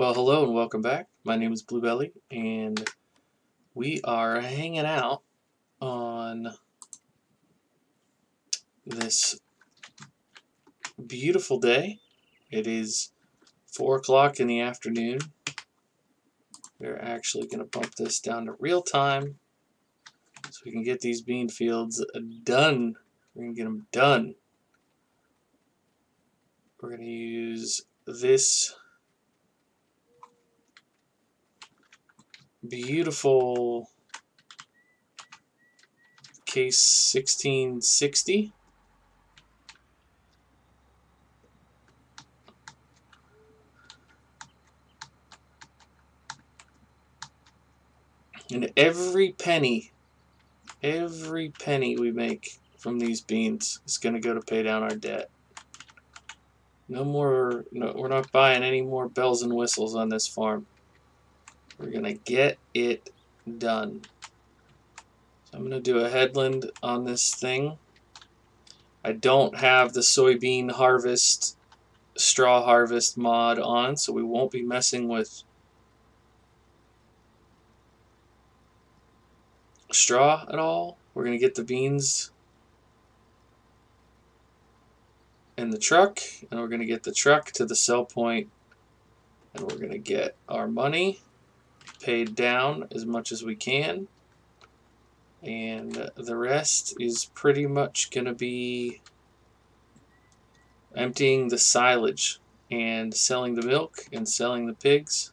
Well, hello and welcome back. My name is Bluebelly, and we are hanging out on this beautiful day. It is 4 o'clock in the afternoon. We're actually going to bump this down to real time so we can get these bean fields done. We're going to get them done. We're going to use this beautiful case 1660 and every penny every penny we make from these beans is going to go to pay down our debt. No more no, we're not buying any more bells and whistles on this farm we're going to get it done. So I'm going to do a headland on this thing. I don't have the soybean harvest, straw harvest mod on, so we won't be messing with straw at all. We're going to get the beans in the truck, and we're going to get the truck to the sell point, and we're going to get our money paid down as much as we can. And the rest is pretty much going to be emptying the silage and selling the milk and selling the pigs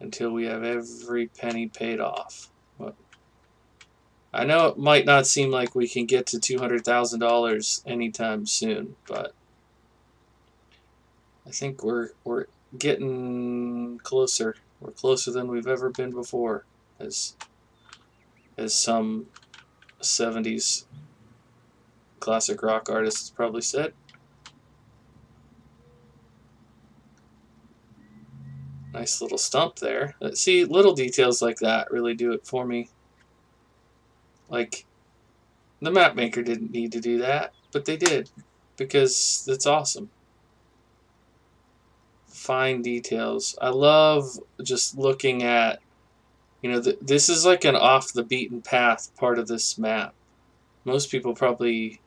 until we have every penny paid off. But I know it might not seem like we can get to $200,000 anytime soon, but I think we're we're getting closer. We're closer than we've ever been before, as as some 70s classic rock artists probably said. Nice little stump there. See, little details like that really do it for me. Like, the map maker didn't need to do that, but they did, because it's awesome fine details. I love just looking at, you know, th this is like an off the beaten path part of this map. Most people probably,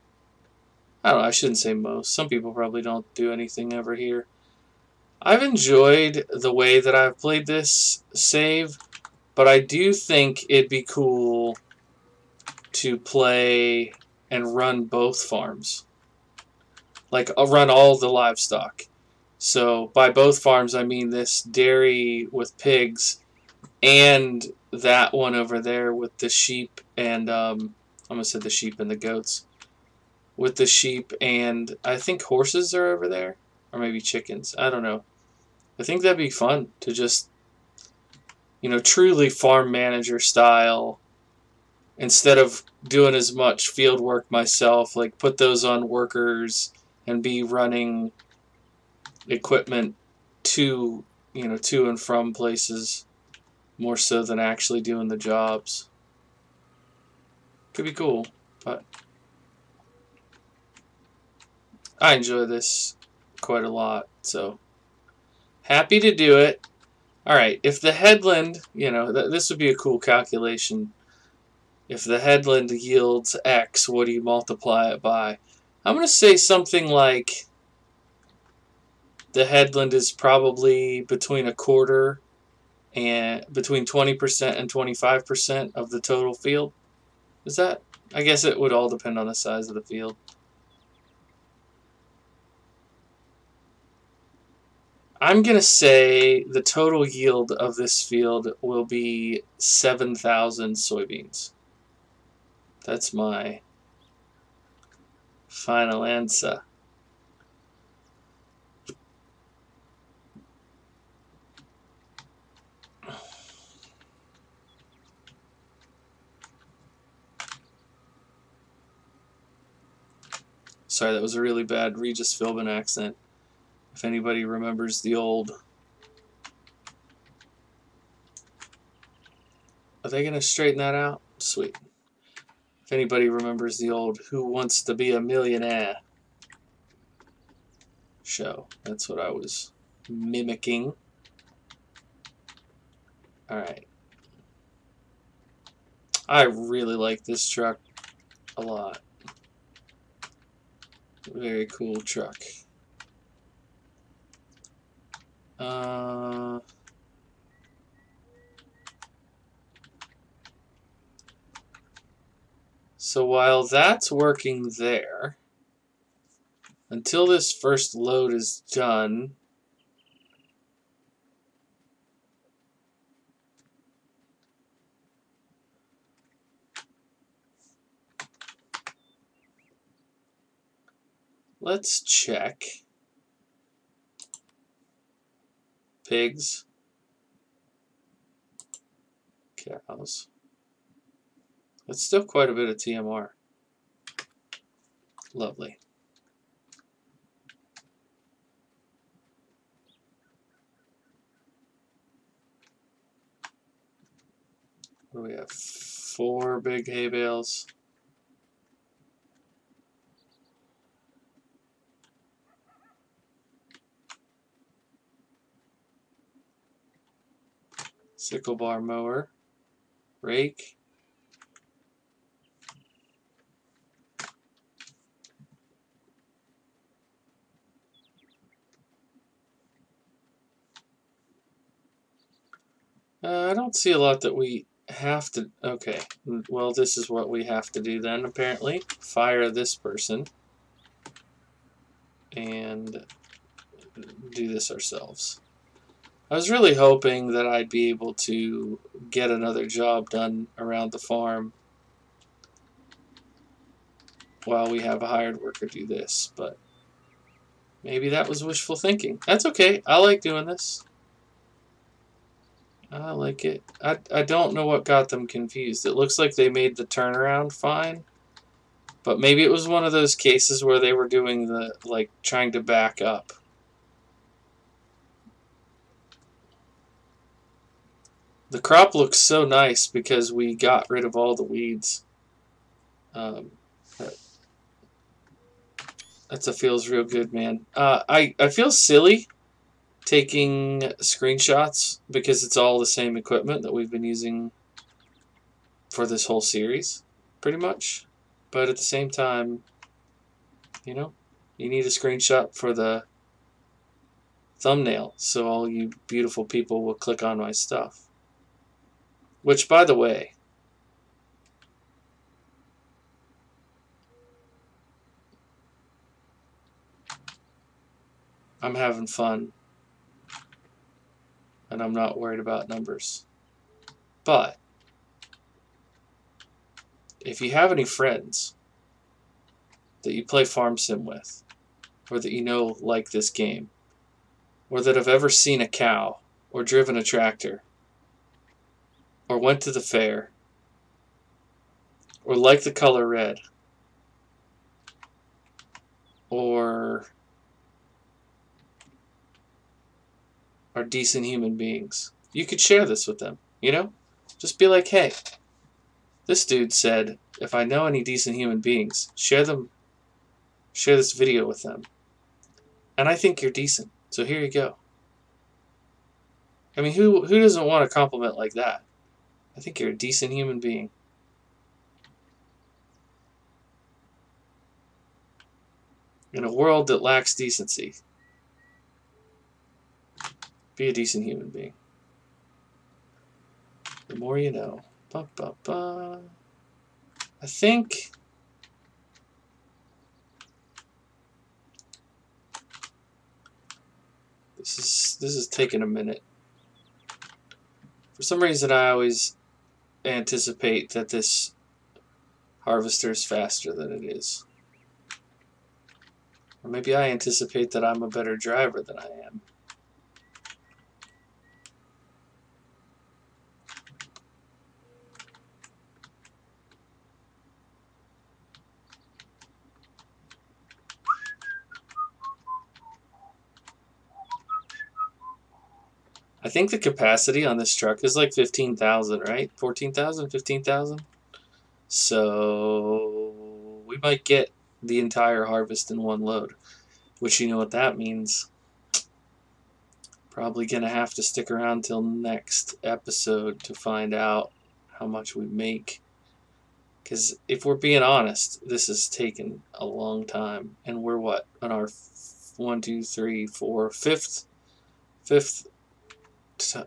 I don't know, I shouldn't say most. Some people probably don't do anything ever here. I've enjoyed the way that I've played this save, but I do think it'd be cool to play and run both farms. Like, I'll run all the livestock so by both farms, I mean this dairy with pigs and that one over there with the sheep and, um, I almost said the sheep and the goats. With the sheep and I think horses are over there. Or maybe chickens. I don't know. I think that'd be fun to just, you know, truly farm manager style. Instead of doing as much field work myself, like put those on workers and be running equipment to you know to and from places more so than actually doing the jobs. Could be cool, but I enjoy this quite a lot, so happy to do it. Alright, if the headland, you know, th this would be a cool calculation. If the headland yields X, what do you multiply it by? I'm going to say something like the headland is probably between a quarter and between 20% and 25% of the total field. Is that? I guess it would all depend on the size of the field. I'm going to say the total yield of this field will be 7,000 soybeans. That's my final answer. Sorry, that was a really bad Regis Philbin accent. If anybody remembers the old... Are they going to straighten that out? Sweet. If anybody remembers the old Who Wants to Be a Millionaire show, that's what I was mimicking. Alright. I really like this truck a lot. Very cool truck. Uh, so while that's working there, until this first load is done, let's check pigs, cows. That's still quite a bit of TMR. Lovely. we have? Four big hay bales. Sickle bar mower, rake, Uh, I don't see a lot that we have to... Okay, well this is what we have to do then, apparently. Fire this person. And do this ourselves. I was really hoping that I'd be able to get another job done around the farm while we have a hired worker do this, but maybe that was wishful thinking. That's okay. I like doing this. I like it. I, I don't know what got them confused. It looks like they made the turnaround fine. But maybe it was one of those cases where they were doing the, like, trying to back up. The crop looks so nice because we got rid of all the weeds. Um, that, feels real good, man. Uh, I, I feel silly taking screenshots because it's all the same equipment that we've been using for this whole series, pretty much. But at the same time, you know, you need a screenshot for the thumbnail so all you beautiful people will click on my stuff. Which, by the way, I'm having fun. And I'm not worried about numbers. But, if you have any friends that you play Farm Sim with, or that you know like this game, or that have ever seen a cow, or driven a tractor, or went to the fair, or like the color red, or are decent human beings. You could share this with them, you know? Just be like, hey, this dude said, if I know any decent human beings, share them, share this video with them. And I think you're decent, so here you go. I mean, who who doesn't want a compliment like that? I think you're a decent human being. In a world that lacks decency, be a decent human being. The more you know. Ba, ba, ba. I think... This is this is taking a minute. For some reason I always anticipate that this harvester is faster than it is. Or maybe I anticipate that I'm a better driver than I am. I think the capacity on this truck is like 15,000, right? 14,000, 15,000? So we might get the entire harvest in one load, which you know what that means. Probably going to have to stick around till next episode to find out how much we make. Because if we're being honest, this has taken a long time. And we're what? On our one, two, three, four, fifth, fifth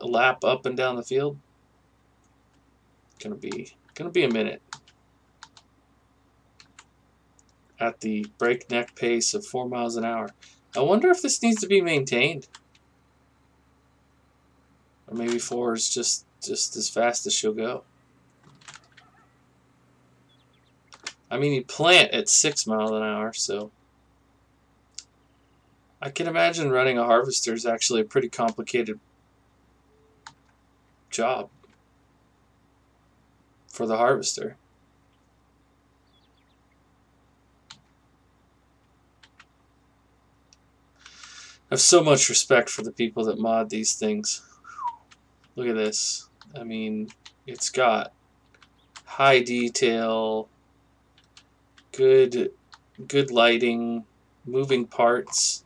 lap up and down the field. Gonna be gonna be a minute. At the breakneck pace of four miles an hour. I wonder if this needs to be maintained. Or maybe four is just just as fast as she'll go. I mean, you plant at six miles an hour, so I can imagine running a harvester is actually a pretty complicated job for the harvester. I have so much respect for the people that mod these things. Look at this. I mean, it's got high detail, good good lighting, moving parts.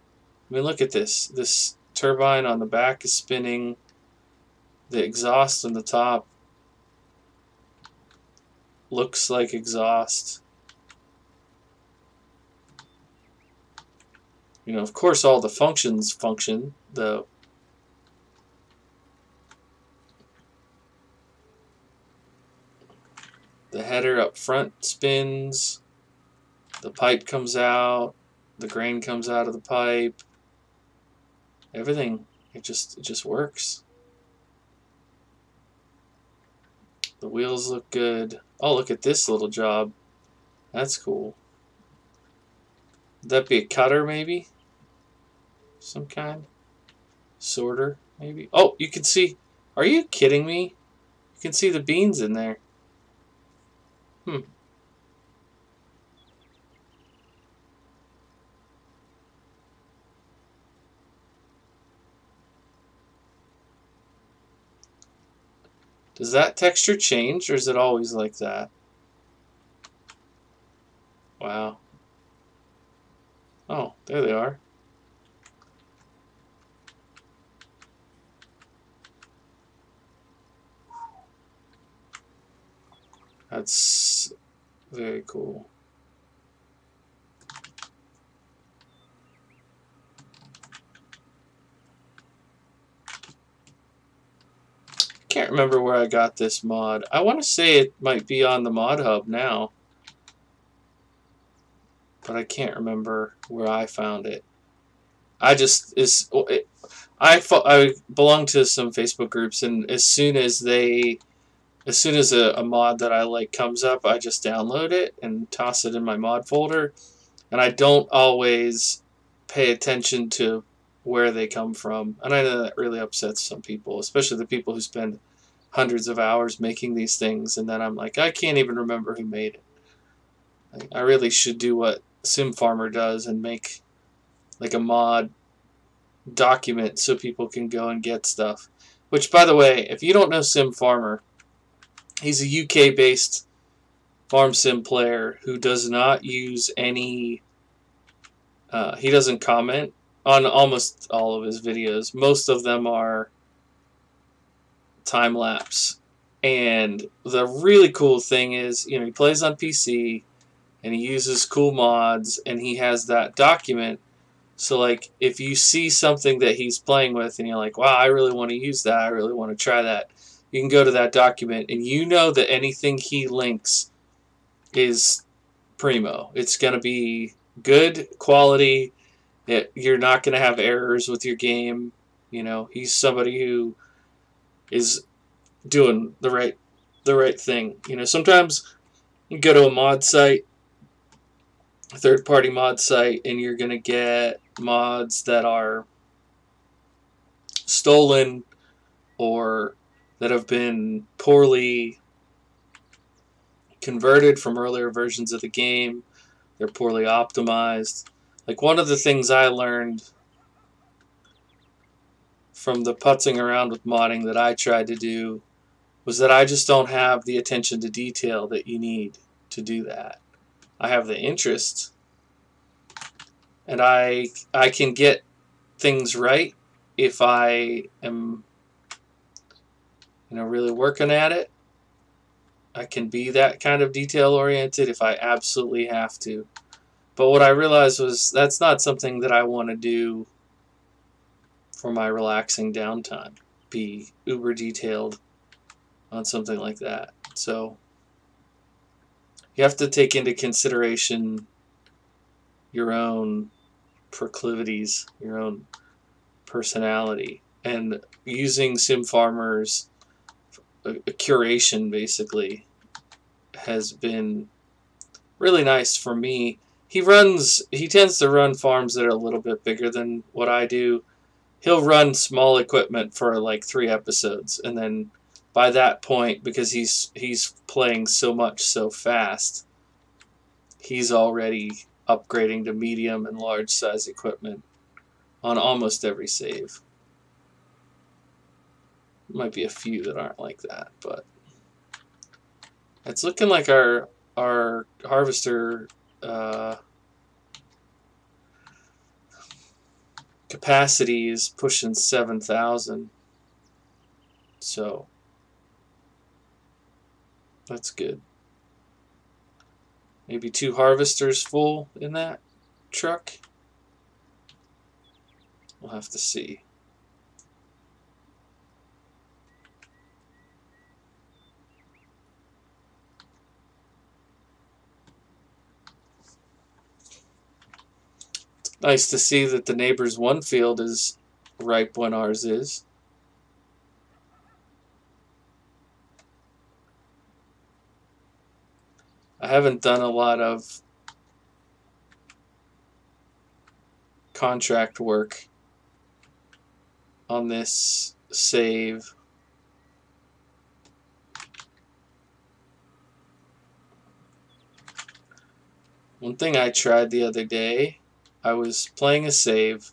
I mean, look at this. This turbine on the back is spinning. The exhaust on the top looks like exhaust. You know, of course, all the functions function. The the header up front spins. The pipe comes out. The grain comes out of the pipe. Everything. It just it just works. The wheels look good. Oh, look at this little job. That's cool. Would that be a cutter, maybe? Some kind? Sorter, maybe? Oh, you can see... Are you kidding me? You can see the beans in there. Hmm. Does that texture change or is it always like that? Wow. Oh, there they are. That's very cool. can't remember where I got this mod. I want to say it might be on the mod hub now. But I can't remember where I found it. I just is oh, I I belong to some Facebook groups and as soon as they as soon as a, a mod that I like comes up, I just download it and toss it in my mod folder. And I don't always pay attention to where they come from. And I know that really upsets some people, especially the people who spend hundreds of hours making these things. And then I'm like, I can't even remember who made it. I really should do what Sim Farmer does and make like a mod document so people can go and get stuff. Which, by the way, if you don't know Sim Farmer, he's a UK based farm sim player who does not use any. Uh, he doesn't comment on almost all of his videos. Most of them are time lapse. And the really cool thing is, you know, he plays on PC and he uses cool mods and he has that document. So, like, if you see something that he's playing with and you're like, wow, I really want to use that, I really want to try that, you can go to that document and you know that anything he links is primo. It's going to be good quality. It, you're not going to have errors with your game. You know, he's somebody who is doing the right the right thing. You know, sometimes you go to a mod site, a third party mod site, and you're going to get mods that are stolen or that have been poorly converted from earlier versions of the game. They're poorly optimized. Like one of the things I learned from the putzing around with modding that I tried to do was that I just don't have the attention to detail that you need to do that. I have the interest and I I can get things right if I am, you know, really working at it, I can be that kind of detail oriented if I absolutely have to. But what I realized was that's not something that I want to do for my relaxing downtime. Be uber detailed on something like that. So you have to take into consideration your own proclivities, your own personality, and using Sim Farmer's a, uh, a curation basically has been really nice for me. He runs, he tends to run farms that are a little bit bigger than what I do. He'll run small equipment for like three episodes, and then by that point, because he's he's playing so much so fast, he's already upgrading to medium and large size equipment on almost every save. Might be a few that aren't like that, but it's looking like our our harvester uh, capacity is pushing 7,000. So that's good. Maybe two harvesters full in that truck. We'll have to see. Nice to see that the neighbor's one field is ripe when ours is. I haven't done a lot of contract work on this save. One thing I tried the other day I was playing a save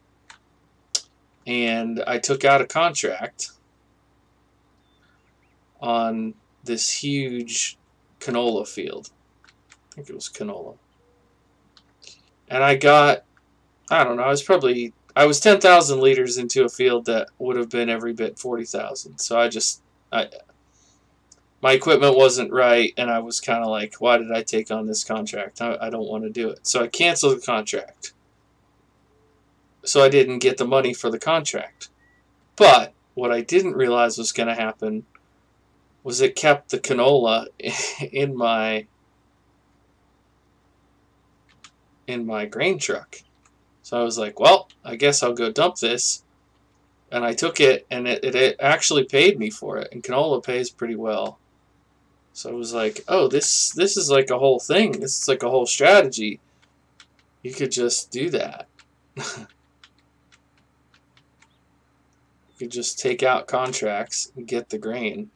and I took out a contract on this huge canola field. I think it was canola. And I got, I don't know, I was probably, I was 10,000 liters into a field that would have been every bit 40,000. So I just, I, my equipment wasn't right and I was kind of like, why did I take on this contract? I, I don't want to do it. So I canceled the contract so I didn't get the money for the contract. But what I didn't realize was going to happen was it kept the canola in my in my grain truck. So I was like, well, I guess I'll go dump this. And I took it, and it, it, it actually paid me for it. And canola pays pretty well. So I was like, oh, this this is like a whole thing. This is like a whole strategy. You could just do that. You could just take out contracts and get the grain.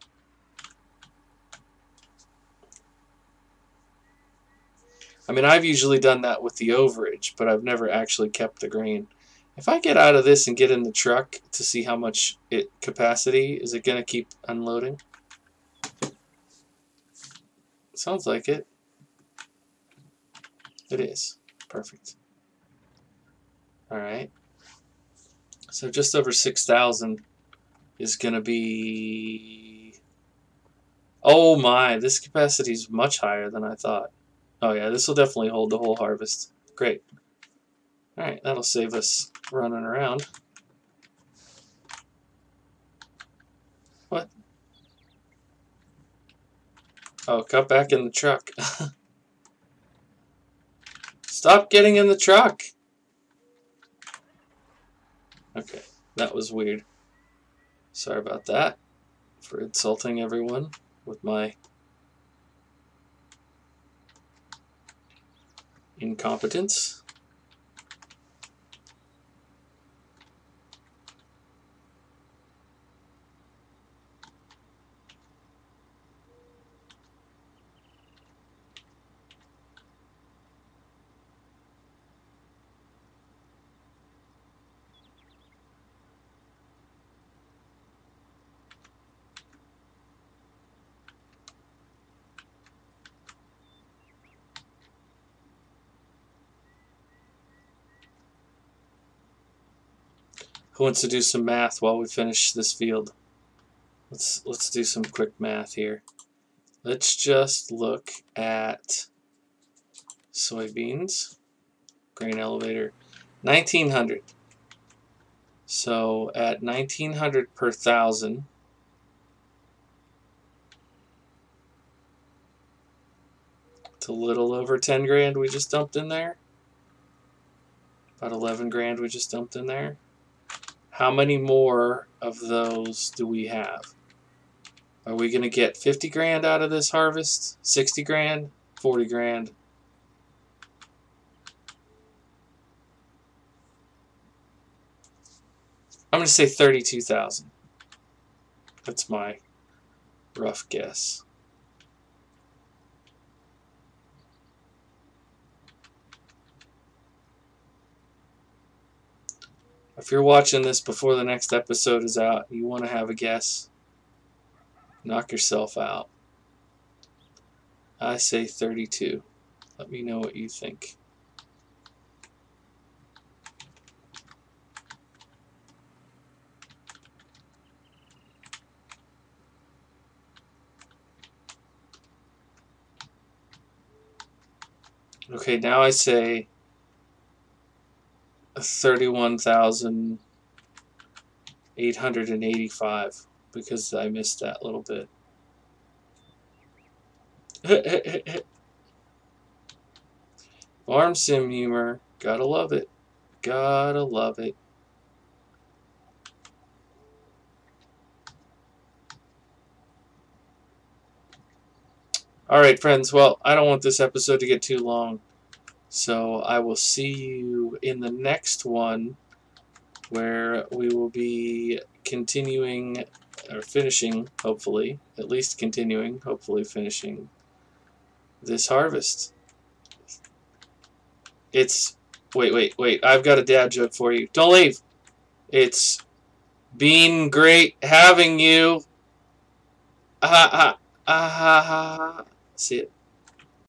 I mean, I've usually done that with the overage, but I've never actually kept the grain. If I get out of this and get in the truck to see how much it capacity, is it going to keep unloading? Sounds like it. It is. Perfect. Alright. So just over 6,000 is going to be... Oh my, this capacity is much higher than I thought. Oh yeah, this will definitely hold the whole harvest. Great. Alright, that'll save us running around. What? Oh, cut back in the truck. Stop getting in the truck! Okay, that was weird. Sorry about that for insulting everyone with my incompetence. Who wants to do some math while we finish this field? Let's let's do some quick math here. Let's just look at soybeans, grain elevator, 1900. So at 1900 per thousand, it's a little over 10 grand we just dumped in there. About 11 grand we just dumped in there. How many more of those do we have? Are we going to get 50 grand out of this harvest? 60 grand? 40 grand? I'm going to say 32,000. That's my rough guess. If you're watching this before the next episode is out, you want to have a guess, knock yourself out. I say 32. Let me know what you think. Okay, now I say 31,885 because I missed that little bit. Farm sim humor. Gotta love it. Gotta love it. Alright, friends. Well, I don't want this episode to get too long. So I will see you in the next one where we will be continuing or finishing, hopefully, at least continuing, hopefully finishing this harvest. It's, wait, wait, wait, I've got a dad joke for you. Don't leave. It's been great having you. Ah, ah, ah, ah, ah. See it.